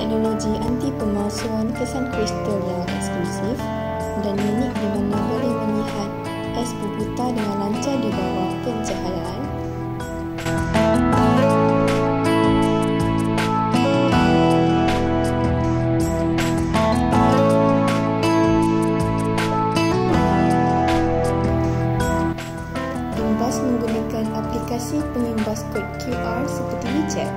teknologi anti pemalsuan kesan kristal yang eksklusif Pengimbas menggunakan aplikasi pengimbas kod QR seperti WeChat.